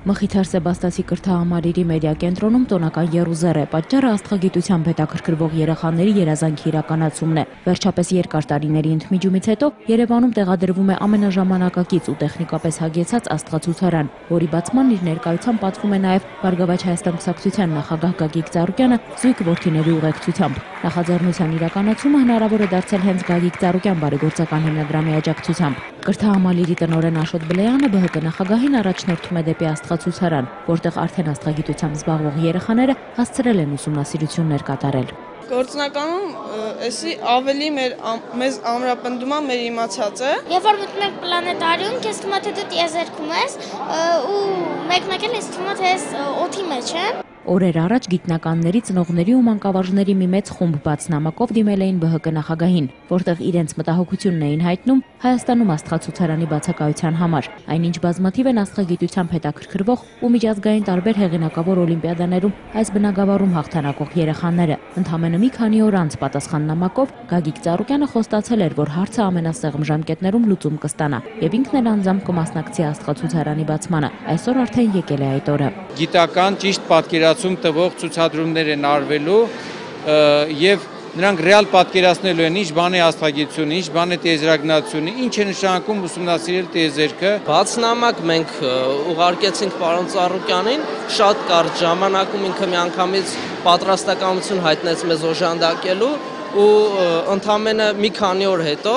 Մխիթար Սեբաստասի կրթահամալիրի մեդիա կենտրոնում տոնական Երուզեր է։ Պատճառը աստղագիտությամբ հետաքրքրվող երեխաների երազանքի իրականացումն է։ Վերջապես երկար տարիների ընդմիջումից հետո Երևանում տեղադրվում է ամենաժամանակակից ու տեխնիկապես հագեցած աստղացուցարան, որի բացման իր ներկայությամբ պատվում է նաև Բարգավաճ Հայաստան կուսակցության նախագահ Գագիկ Ծառուկյանը զույգ որդիների ուղեկցությամբ։ Նախաձեռնության իրականացումը հնարավոր է դարձել հենց Գագիկ Ծառուկյան բարեգործական հիմնադրամի աջակցությամբ։ Կրթահամալիրի տնօրեն Աշոտ Բլեյանը ԲՀԿ նախագահին առաջնորդում է դեպի աստղ աստղացուցարան, որտեղ արդեն աստղագիտությամբ զբաղվող երեխաները հասցրել են ուսումնասիրություններ կատարել։ Գործնականում էսի ավելի մեր մեզ ամրապնդումա մեր իմացածը։ Երբ որ մտնում ենք պլանետարիում, քեզ թվում է թե դու տիեզերքում ես ու մեկ-մեկ էլ ինձ թվում է թե ես օդի մեջ եմ։ Օրեր առաջ գիտնականների, ծնողների ու մանկավարժների մի մեծ խումբ բաց նամակով դիմել էին ԲՀԿ նախագահին, որտեղ իրենց մտահոգությունն էին հայտնում Հայաստանում աստղացուցարանի բացակայության համար։ Այնինչ բազմաթիվ են աստղագիտությամբ հետաքրքրվող ու միջազգային տարբեր հեղինակավոր օլիմպիադաներում այս բնագավառում հաղթանակող երեխաները։ Ընդամենը մի քանի օր անց պատասխան նամակով Գագիկ Ծառուկյանը խոստացել էր, որ հարցը ամենասեղմ ժամկետներում լուծում կստանա եւ ինքն էլ անձամբ կմասնակցի աստղացուցարանի բացմանը։ Այսօր արդեն եկել է այդ օրը։ Գիտական ճիշտ պատկերացում տարածում տվող ցուցադրումներ են արվելու եւ նրանք ռեալ պատկերացնելու են ինչ բան է աստղագիտությունը, ինչ բան է տիեզերագնացությունը, ինչ է նշանակում ուսումնասիրել տիեզերքը։ Բաց նամակ մենք ուղարկեցինք պարոն Ծառուկյանին, շատ կարճ ժամանակում ինքը միանգամից պատրաստակամություն հայտնեց մեզ օժանդակելու ու ընդամենը մի քանի օր հետո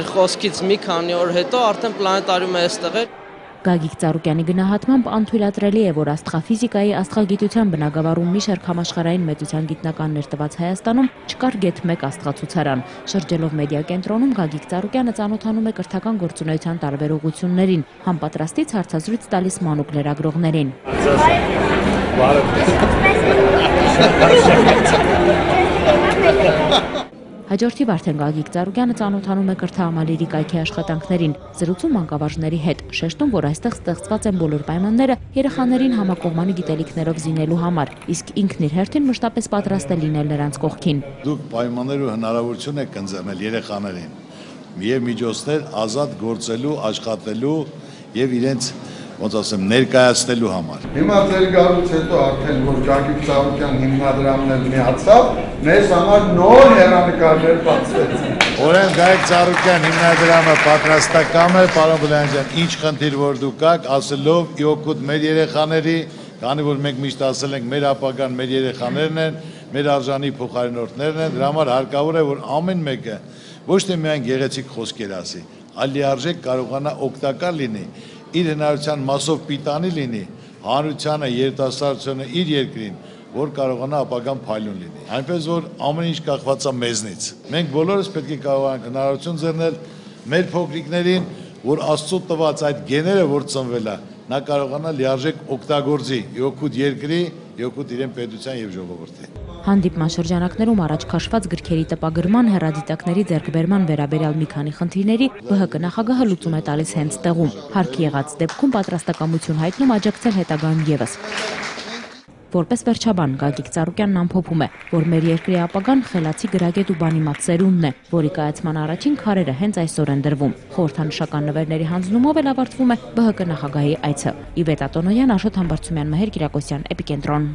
իր խոսքից մի քանի օր հետո արդեն պլանետարիումը այստեղ էր Գագիկ Ծառուկյանի գնահատմամբ անթույլատրելի է, որ աստղաֆիզիկայի աստղագիտության բնագավառում մի շարք համաշխարհային մեծության գիտնականներ տված Հայաստանում չկար գեթ 1 աստղացուցարան։ Շրջելով մեդիա կենտրոնում Գագիկ Ծառուկյանը ծանոթանում է կրթական գործունեության տարբերողություններին, համապատրաստից հարցազրույց տալիս մանուկ լրագրողներին։ Բարև Հաջորդիվ արդեն Գագիկ Ծառուկյանը ծանոթանում է կրթահամալիրի կայքի աշխատանքներին, զրուցում մանկավարժների հետ, շեշտում, որ այստեղ ստեղծված են բոլոր պայմանները երեխաներին համակողմանի գիտելիքներով զինելու համար, իսկ ինքն իր հերթին մշտապես պատրաստ է լինել նրանց կողքին։ Դուք պայմաններ ու հնարավորություն եք ընձեռնել երեխաներին եւ միջոցներ ազատ գործելու, աշխատելու եւ իրենց ոնց ասեմ, ներկայացնելու համար։ Հիմա ձեր գալուց հետո արդեն որ Գագիկ Ծառուկյան հիմնադրամն էլ միացավ, մեզ համար նոր հերանեկարներ բացվեցին։ Օրեն Գագիկ Ծառուկյան հիմնադրամը պատրաստակամ է, պարոն Բլանջյան, ինչ խնդիր որ դուք կաք, ասելով ի օգուտ մեր երեխաների, քանի որ մենք միշտ ասել ենք մեր ապագան մեր երեխաներն են, մեր արժանի փոխարինորդներն են, դրա համար հարկավոր է որ ամեն մեկը ոչ թե միայն գեղեցիկ խոսքեր ասի, այլ լիարժեք կարողանա օգտակար լինի իր հնարության մասով պիտանի լինի հանրությանը, երիտասարդությունը իր երկրին, որ կարողանա ապագան փայլուն լինի։ Այնպես որ ամեն ինչ կախված է մեզնից։ Մենք բոլորս պետք է կարողանանք հնարավորություն ձեռնել մեր փոքրիկներին, որ Աստծո տված այդ գեները, որ ծնվել է, նա կարողանա լիարժեք օգտագործի իօքուտ երկրի, իօքուտ իրեն պետության եւ ժողովրդի։ Հանդիպման շրջանակներում առաջ քաշված գրքերի տպագրման, հեռադիտակների ձեռքբերման վերաբերյալ մի քանի խնդիրների ԲՀԿ նախագահը լուծում է տալիս հենց տեղում։ Հարկ եղած դեպքում պատրաստակամություն հայտնում աջակցել հետագայում եւս։ Որպես վերջաբան Գագիկ Ծառուկյանն ամփոփում է, որ մեր երկրի ապագան խելացի գրագետ ու բանիմաց սերունդն է, որի կայացման առաջին քարերը հենց այսօր են դրվում։ Խորհրդանշական նվերների հանձնումով էլ ավարտվում է ԲՀԿ նախագահի այցը։ Իվետա Տոնոյան, Աշոտ Համբարձումյան, Մհեր Կիրակոսյան, Էպիկենտրոն։